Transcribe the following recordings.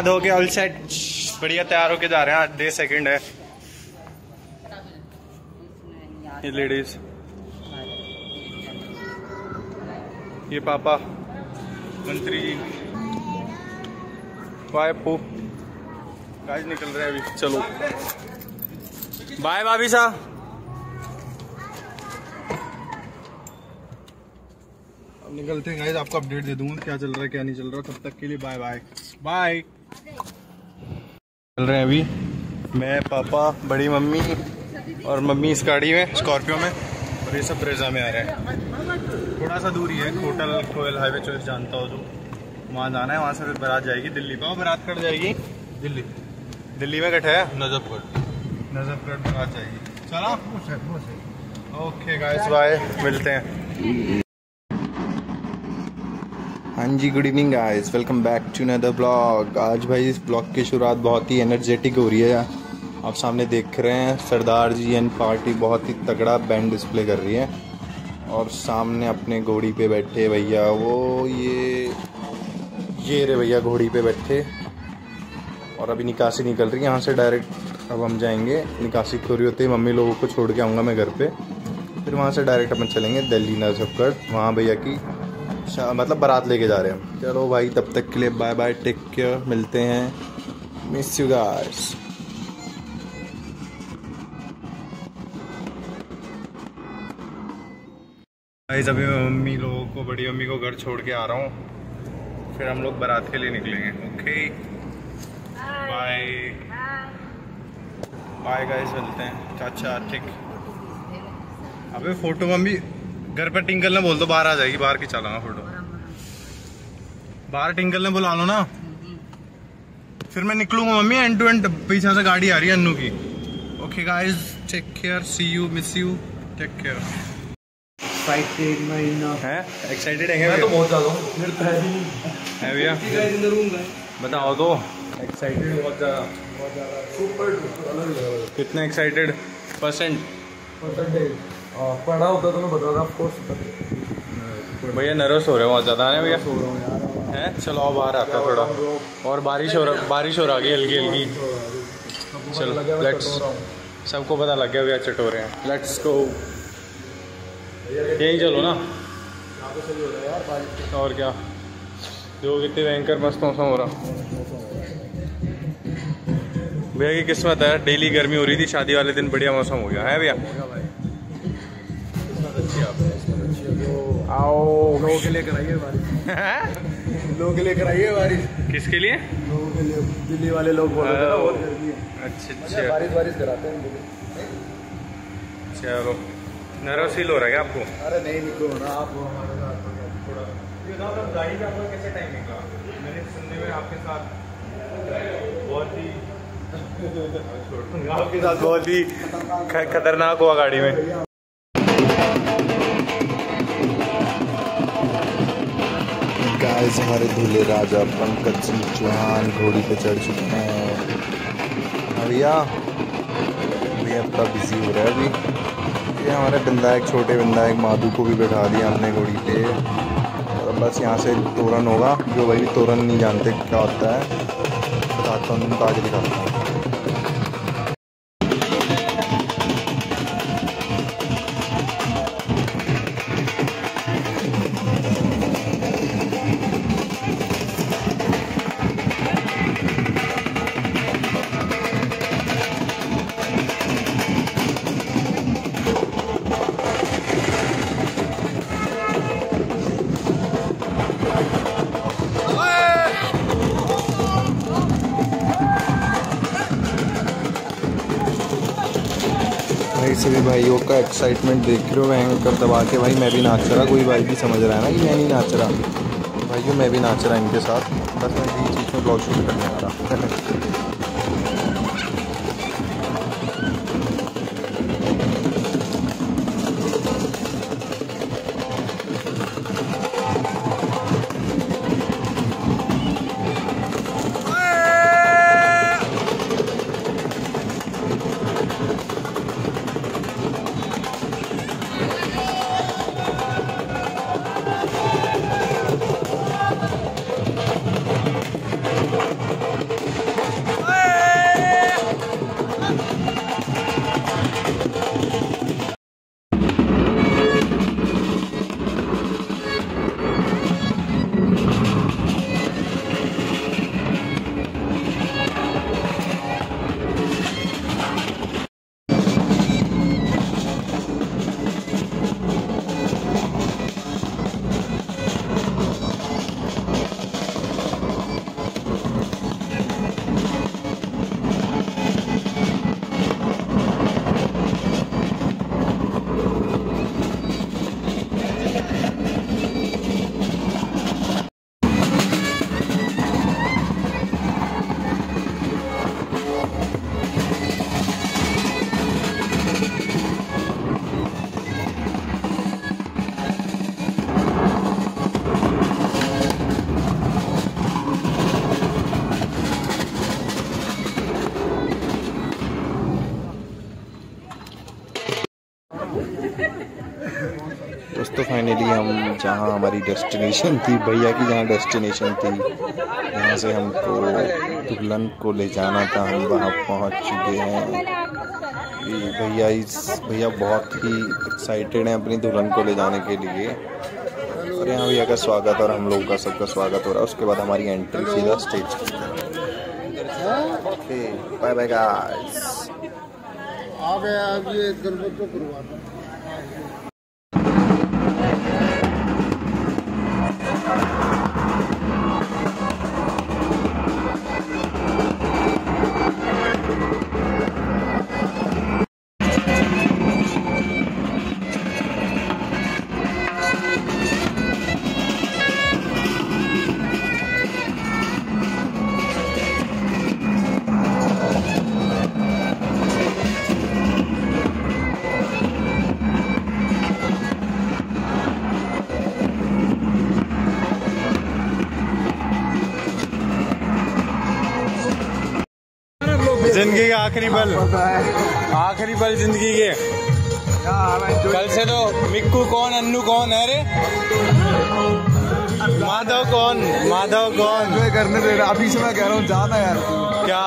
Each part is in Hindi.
नहा धो के ऑल सेट बढ़िया, तैयार होके जा रहे हैं आज डे सेकंड है। ये लेडीज़ ये पापा। मंत्री जी। बाय, पू। गाइस निकल रहे हैं अभी। चलो। बाय, भाभी साहब। निकलते हैं गाइस आपको अपडेट दे दूँगा क्या चल रहा है, क्या नहीं चल रहा, तब तक के लिए बाय बाय। बाय चल रहे हैं अभी। मैं पापा बड़ी मम्मी और मम्मी इस गाड़ी में स्कॉर्पियो में और ये सब ब्रेजा में आ रहे हैं। थोड़ा सा दूरी है होटल कोयल हाईवे चौक जानता हो जो वहाँ जाना है वहाँ से फिर बारात जाएगी दिल्ली पर बारात कट जाएगी। दिल्ली। दिल्ली में कट है? नजफगढ़ नजफगढ़ बारात जाएगी। चला। ओके गाइस बाय मिलते हैं। हाँ जी good evening guys welcome back to another blog आज भाई इस ब्लॉग की शुरुआत बहुत ही एनर्जेटिक हो रही है आप सामने देख रहे हैं, सरदार जी एंड पार्टी बहुत ही तगड़ा बैंड डिस्प्ले कर रही है. और सामने अपने घोड़ी पे बैठे भैया, वो ये ये रे भैया घोड़ी पे बैठे. और अभी निकासी निकल रही है, यहाँ से डायरेक्ट अब हम जाएँगे. निकासी पूरी होते ही मम्मी लोगों को छोड़ के आऊँगा मैं घर पर फिर वहाँ से डायरेक्ट अपन चलेंगे दिल्ली नजफगढ़, वहाँ भैया की मतलब बारात लेके जा रहे हैं। चलो भाई, तब तक के लिए बाय बाय टेक केयर मिलते हैं। मिस यू गाइस गाइस अभी मैं मम्मी लोगों को, बड़ी मम्मी को घर छोड़ के आ रहा हूँ। फिर हम लोग बारात के लिए निकलेंगे। ओके बाय बाय गाइस मिलते हैं। चाचा ठीक अबे फ़ोटो मम्मी, घर पर टिंकल ना बोल दो, बाहर आ जाएगी, बाहर की चलाना फ़ोटो बाहर टिंकल ने बुला लो ना। फिर मैं निकलूँगा मम्मी एंड टू एंड पीछे से गाड़ी आ रही है अन्नू की। Okay guys take care see you miss you take care excited महीना है? एक्साइटेड है मैं तो बहुत ज़्यादा हूँ। मेरे पैर ही। है भैया? इन द रूम बताओ तो। एक्साइटेड बहुत ज़्यादा। बहुत ज़्यादा। सुपर अलग लेवल कितने एक्साइटेड परसेंट परसेंटेज पढ़ा होता तो मैं बता रहा ऑफकोर्स भैया नर्वस हो रहे हैं बहुत ज़्यादा है भैया? सो रहा हूँ यार। है? चलो अब बाहर आता है थोड़ा। और बारिश हो रहा बारिश हो रही है हल्की हल्की। चलो लेट्स सबको पता लग गया भैया चटोरे हैं लेट्स गो यही चलो ना। और क्या? जो कितनी भयंकर मस्त मौसम हो रहा। भैया की किस्मत है डेली गर्मी हो रही थी शादी वाले दिन बढ़िया मौसम हो गया। है भैया? आओ लोगों के लिए कराइए लोगों के लिए कराइए बारिश। किसके लिए? लोगों के लिए दिल्ली वाले लोग बोल रहे थे बहुत गर्मी है। अच्छा मतलब अच्छा। बारिश बारिश कराते हैं चलो। नर्वस फील हो रहा है क्या आपको? अरे नहीं निकलो ना आप हमारे साथ थोड़ा। ये बताओ गाड़ी का आपका कैसे टाइम निकला? मैंने सुनने में आपके साथ बहुत ही आपके साथ बहुत ही खतरनाक हुआ गाड़ी में। हमारे दूल्हे राजा, पंकज सिंह चौहान, घोड़ी पे चढ़ चुके हैं। हाँ भैया भैया थोड़ा बिज़ी हो रहा है अभी। ये हमारे बिंदा, एक छोटे बिंदा, एक माधु को भी बैठा दिया हमने घोड़ी पे। और बस यहाँ से तोरण होगा, जो भाई तोरण नहीं जानते क्या होता है, बताता हूँ, उनको दिखाता हूँ। भाइयों का एक्साइटमेंट देख रहे हो एंकर दबा के। भाई, मैं भी नाच रहा, कोई भाई भी समझ रहा है ना कि मैं नहीं नाच रहा। भाइयों, मैं भी नाच रहा इनके साथ। बस मैं यही चीज़ में ब्लॉग शूट करने आ रहा फाइनली हम जहाँ हमारी डेस्टिनेशन थी, भैया की जहाँ डेस्टिनेशन थी जहाँ से हमको दुल्हन को ले जाना था। हम वहाँ पहुँच चुके हैं। भैया इस, भैया बहुत ही एक्साइटेड हैं अपनी दुल्हन को ले जाने के लिए। और यहाँ भैया का स्वागत और हम लोगों का सबका स्वागत हो रहा है। उसके बाद हमारी एंट्री सीधा स्टेज बाय बाय गाइस आ गया अब ये गणपत को करवाता आखिरी पल आखिरी पल ज़िंदगी के। कल से तो मिक्कू कौन अन्नू कौन है रे? माधव कौन माधव कौन? करने दे रहा अभी से मैं कह रहा हूँ जाना यार। क्या?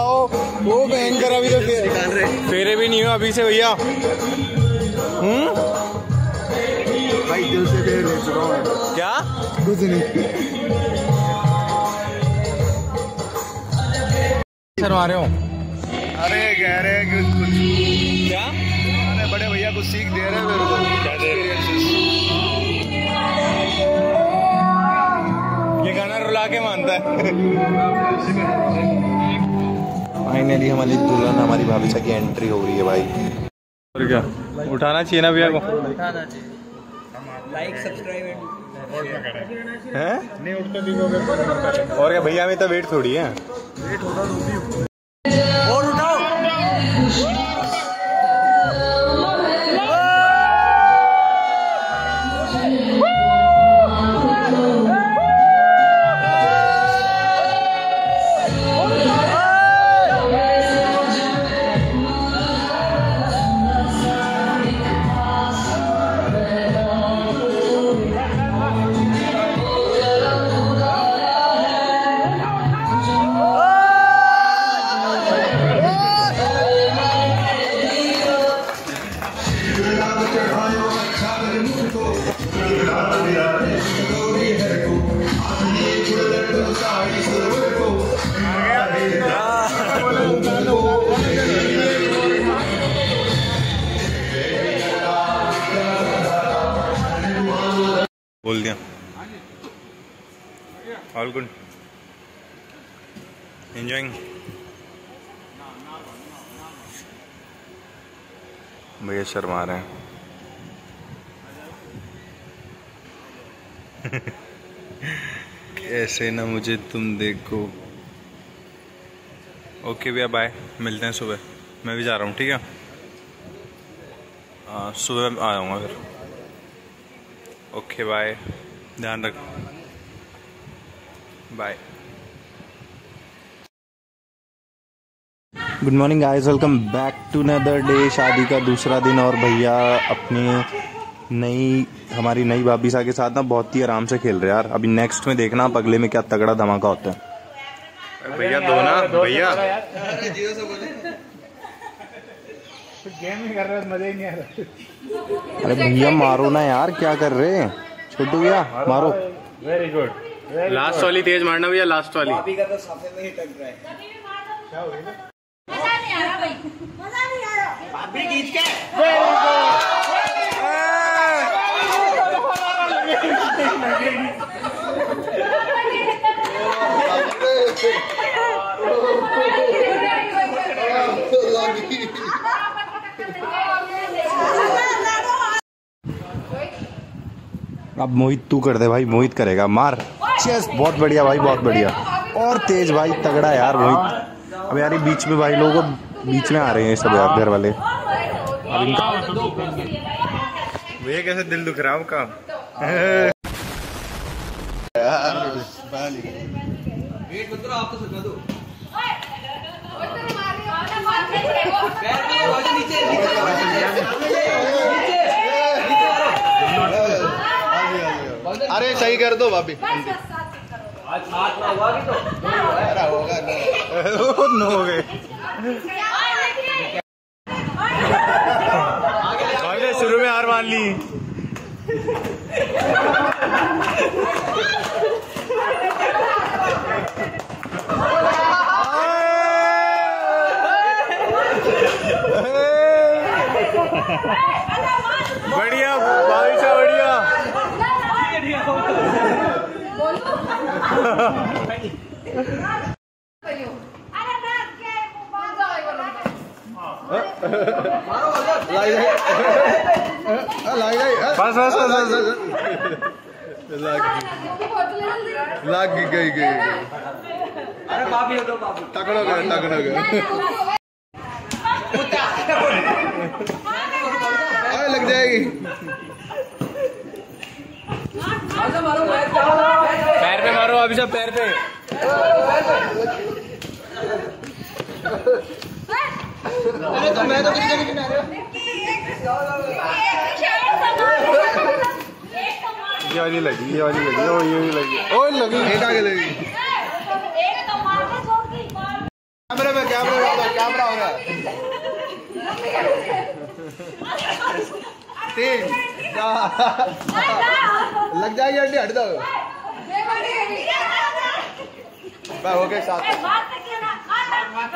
ओ, वो भयंकर अभी तो फे, फेरे भी नहीं हो अभी से भैया। हम्म? भाई दिल से दे ले चुका हूँ। क्या? कुछ नहीं। शर्मा रहे हो। अरे कह रहे हैं कि कुछ क्या? अरे बड़े भैया कुछ सीख दे रहे हैं मेरे को। क्या दे रहे ये गाना रुला के मानता है। फाइनली हमारी दुल्हन हमारी भाभी की एंट्री हो रही है भाई। और क्या? उठाना चाहिए ना भैया को? लाइक सब्सक्राइब हैं? नहीं उठते और क्या भैया में तो वेट थोड़ी है। और भैया शर्मा रहे हैं। कैसे ना मुझे तुम देखो। ओके भैया बाय मिलते हैं सुबह। मैं भी जा रहा हूँ ठीक है? हाँ, सुबह आ जाऊँगा फिर। ओके बाय ध्यान रख। Bye good morning guys welcome back to another day शादी का दूसरा दिन। और भैया अपनी नई हमारी नई भाभीसा के साथ ना बहुत ही आराम से खेल रहे यार। अभी नेक्स्ट में देखना आप अगले में क्या तगड़ा धमाका होता है। भैया दो ना भैया। अरे भैया मारो ना यार क्या कर रहे हैं? छोटू भैया मारो। वेरी गुड लास्ट वाली तेज मारना भैया लास्ट वाली। का तो सफे में ही टक रहा है। अब मोहित, तू कर दे भाई, मोहित करेगा। मार। चेस बहुत बढ़िया भाई, बहुत बढ़िया। और तेज भाई, तगड़ा यार मोहित। अब यार बीच में भाई लोग बीच में आ रहे हैं सब यार घर वाले। अब भैया कैसे दिल दुख रहा आपका? अरे सही कर दो भाभी। आज साथ में हुआ भी तो। होगा नो। नो हो गए। भाई ने शुरू में हार मान ली। बढ़िया बारिशा बढ़िया अरे मैं क्या बात लाई गई लाई गई बस बस बस बस लग लग गई गई अरे पापी हो तो पापी। तकड़ो गए तकड़ो गए। अरे लग जाएगी। पैर पे मारो अभी सब पैर पे। ये वाली लगी ये वाली लगी ओ ये भी लगी। ओ लगी। हेट आगे लगी। एक तो मार के छोड़ दी कैमरे में कैमरे में कैमरा होगा तीन लग जाएगी अंडी हट जाओ। मैं हो गए साथ बात किया ना मार मार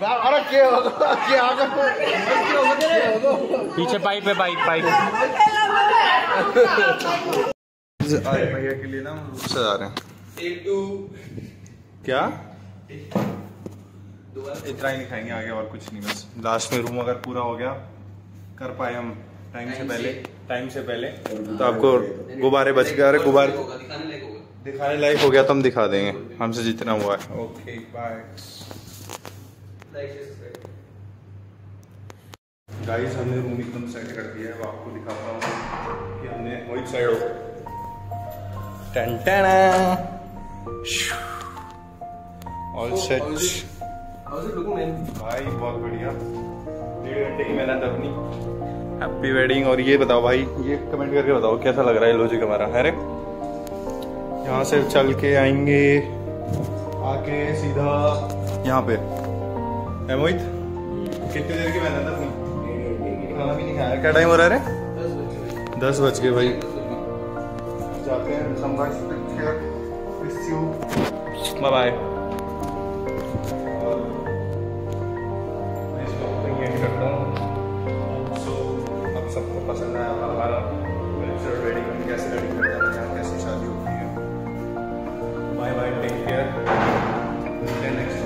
अरे क्या होगा क्या होगा पीछे पाइप है पाइप पाइप भैया के लिए ना हम रूप सजा रहे हैं एक टू क्या इतना ही नहीं खाएँगे आगे और कुछ नहीं बस लास्ट में रूम अगर पूरा हो गया कर पाए हम टाइम से पहले टाइम से पहले। तो आपको गुब्बारे बच गए अरे गुब्बारे दिखाने लायक हो गया तो हम दिखा देंगे हमसे जितना हुआ है। ओके बाय गाइस हमने रूम एकदम सेट कर दिया है आपको दिखाता हूँ कि हमने मोहित साइड हो टन टन। ऑल सेट भाई बहुत बढ़िया। की हैप्पी वेडिंग और ये बताओ भाई, ये कमेंट करके बताओ, कैसा लग रहा है लॉजिक हमारा? है यहाँ से चल के आएँगे, आके सीधा यहाँ पे। है मोहित? कितनी देर की मेहनत अपनी? खाना भी नहीं खाया? क्या टाइम हो रहा है दस बज गए भाई। जाते हैं बाय बाय पसंद आया, हमारा कल्चरल वेडिंग हम कैसे वेडिंग कर जाते हैं, कैसे शादी होती है? Bye bye take care next